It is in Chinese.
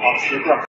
好，十个。